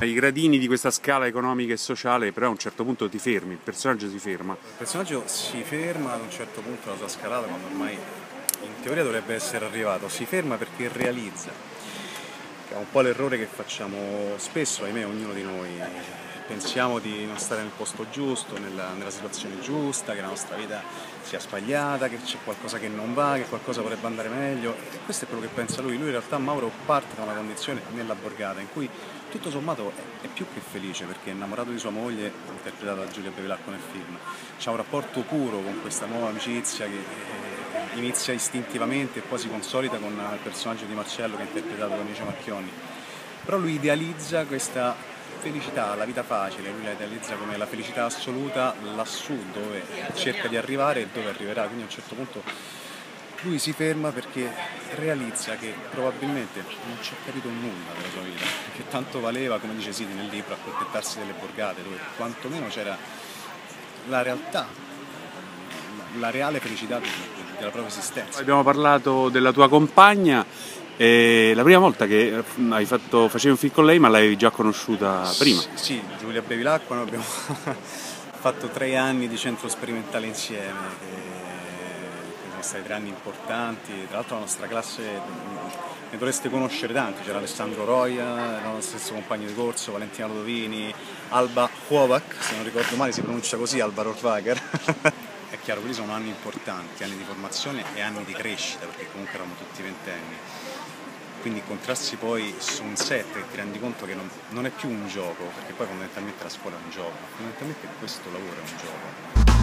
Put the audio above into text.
ai gradini di questa scala economica e sociale, però a un certo punto ti fermi, il personaggio si ferma. Il personaggio si ferma ad un certo punto della sua scalata, quando ormai in teoria dovrebbe essere arrivato, si ferma perché realizza, che è un po' l'errore che facciamo spesso, ahimè, ognuno di noi. Pensiamo di non stare nel posto giusto, nella, nella situazione giusta, che la nostra vita sia sbagliata, che c'è qualcosa che non va, che qualcosa potrebbe andare meglio. E questo è quello che pensa lui. Lui in realtà Mauro parte da una condizione nella borgata in cui tutto sommato è, è più che felice perché è innamorato di sua moglie, interpretata da Giulia Bevilacqua nel film. C'ha un rapporto puro con questa nuova amicizia che eh, inizia istintivamente e poi si consolida con il personaggio di Marcello che è interpretato da Amici Macchioni. Però lui idealizza questa felicità, la vita facile, lui la idealizza come la felicità assoluta lassù dove cerca di arrivare e dove arriverà, quindi a un certo punto lui si ferma perché realizza che probabilmente non ci ha capito nulla della sua vita, che tanto valeva, come dice Siti nel libro, accontentarsi delle borgate, dove quantomeno c'era la realtà, la reale felicità della propria esistenza. Abbiamo parlato della tua compagna è la prima volta che hai fatto, facevi un film con lei, ma l'avevi già conosciuta prima? Sì, sì Giulia Bevilacqua, noi abbiamo fatto tre anni di centro sperimentale insieme, che, sono stati tre anni importanti. Tra l'altro la nostra classe ne dovreste conoscere tanti, c'era Alessandro Roia, il nostro stesso compagno di corso, Valentina Ludovini, Alba Huovac, se non ricordo male si pronuncia così, Alba Rohrwager. È chiaro, quelli sono anni importanti, anni di formazione e anni di crescita, perché comunque eravamo tutti ventenni quindi incontrarsi poi su un set e ti rendi conto che non, non, è più un gioco, perché poi fondamentalmente la scuola è un gioco, fondamentalmente questo lavoro è un gioco.